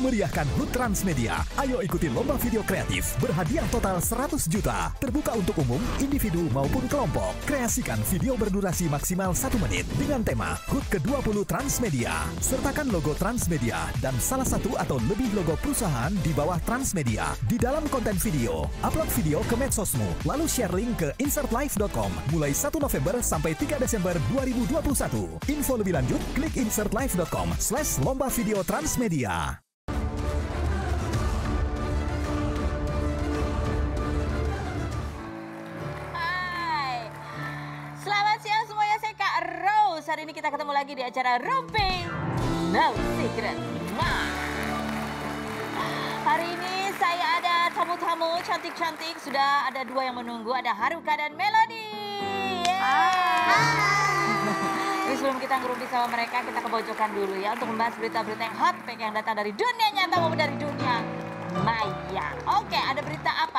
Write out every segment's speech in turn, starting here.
memeriahkan HUT Transmedia. Ayo ikuti lomba video kreatif berhadiah total 100 juta. Terbuka untuk umum, individu maupun kelompok. Kreasikan video berdurasi maksimal 1 menit dengan tema HUT ke-20 Transmedia. Sertakan logo Transmedia dan salah satu atau lebih logo perusahaan di bawah Transmedia di dalam konten video. Upload video ke medsosmu, lalu share link ke insertlife.com mulai 1 November sampai 3 Desember 2021. Info lebih lanjut, klik insertlife.com slash lomba video Transmedia. Hari ini kita ketemu lagi di acara Romping No Secret Mwah. Hari ini saya ada tamu-tamu cantik-cantik Sudah ada dua yang menunggu, ada Haruka dan Melody Tapi sebelum kita ngerumpi sama mereka, kita kebojokan dulu ya Untuk membahas berita-berita yang hot, baik yang datang dari dunia nyata maupun dari dunia maya. Oke, ada berita apa?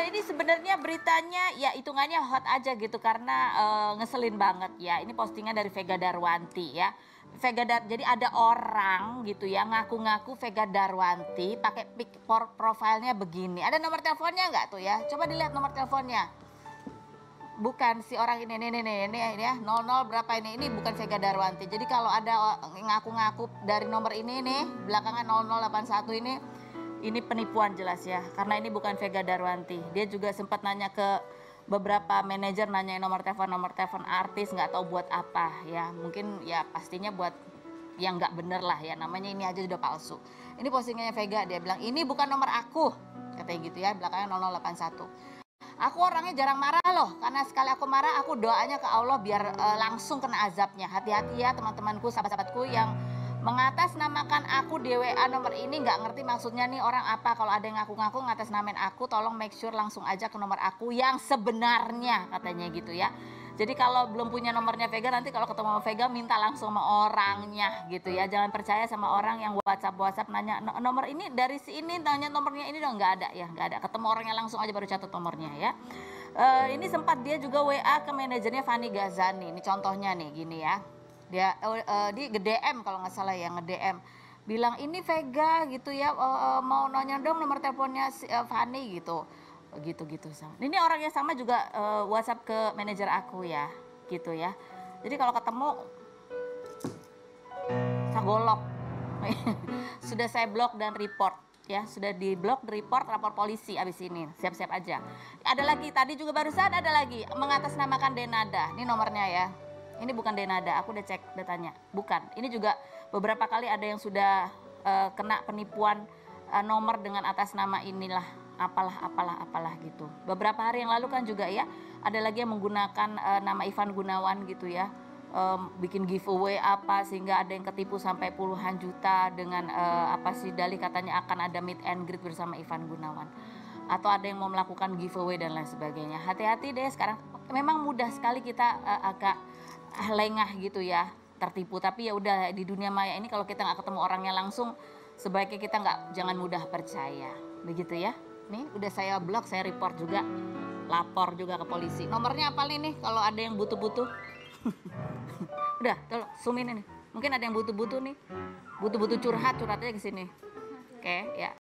Eh, ini sebenarnya beritanya ya hitungannya hot aja gitu karena eh, ngeselin banget ya. Ini postingan dari Vega Darwanti ya. Vega Dar, jadi ada orang gitu ya ngaku-ngaku Vega Darwanti pakai pic profilnya begini. Ada nomor teleponnya nggak tuh ya? Coba dilihat nomor teleponnya. Bukan si orang ini, ini, ini, ini, ya, 00 berapa ini, ini bukan Vega Darwanti. Jadi kalau ada ngaku-ngaku dari nomor ini nih, belakangan 0081 ini, ini penipuan jelas ya, karena ini bukan Vega Darwanti. Dia juga sempat nanya ke beberapa manajer nanyain nomor telepon nomor telepon artis nggak tahu buat apa ya mungkin ya pastinya buat yang nggak bener lah ya namanya ini aja udah palsu ini postingannya Vega dia bilang ini bukan nomor aku katanya gitu ya belakangnya 0081 Aku orangnya jarang marah loh, karena sekali aku marah aku doanya ke Allah biar eh, langsung kena azabnya. Hati-hati ya teman-temanku, sahabat-sahabatku yang mengatasnamakan aku di WA nomor ini nggak ngerti maksudnya nih orang apa. Kalau ada yang ngaku-ngaku ngatasnamain aku, tolong make sure langsung aja ke nomor aku yang sebenarnya katanya gitu ya. Jadi kalau belum punya nomornya Vega nanti kalau ketemu Vega minta langsung sama orangnya gitu ya. Jangan percaya sama orang yang WhatsApp WhatsApp nanya "No- nomor ini dari si ini tanya nomornya ini dong nggak ada ya nggak ada. Ketemu orangnya langsung aja baru catat nomornya ya. Eh, ini sempat dia juga WA ke manajernya Fani Gazani. Ini contohnya nih gini ya. Dia eh, eh, di nge-DM kalau nggak salah ya nge-DM bilang ini Vega gitu ya eh, mau nanya dong nomor teleponnya si eh, Fani gitu gitu gitu sama. Ini orang yang sama juga eh, WhatsApp ke manajer aku ya, gitu ya. Jadi kalau ketemu saya golok. sudah saya blok dan report ya, sudah di blok, report, lapor polisi abis ini. Siap-siap aja. Ada lagi tadi juga barusan ada lagi mengatasnamakan Denada. Ini nomornya ya. Ini bukan Denada, aku udah cek datanya. Bukan. Ini juga beberapa kali ada yang sudah eh, kena penipuan eh, nomor dengan atas nama inilah apalah apalah apalah gitu. Beberapa hari yang lalu kan juga ya ada lagi yang menggunakan eh, nama Ivan Gunawan gitu ya. Em, bikin giveaway apa sehingga ada yang ketipu sampai puluhan juta dengan eh, apa sih dalih katanya akan ada meet and greet bersama Ivan Gunawan atau ada yang mau melakukan giveaway dan lain sebagainya. Hati-hati deh sekarang memang mudah sekali kita eh, agak lengah gitu ya tertipu. Tapi ya udah di dunia maya ini kalau kita nggak ketemu orangnya langsung sebaiknya kita nggak jangan mudah percaya. Begitu ya. Nih udah saya blok saya report juga lapor juga ke polisi. Nomornya apa nih kalau ada yang butuh-butuh. Udah tolong zoom in ini. Mungkin ada yang butuh-butuh nih. Butuh-butuh curhat curhat aja ke sini. Oke ya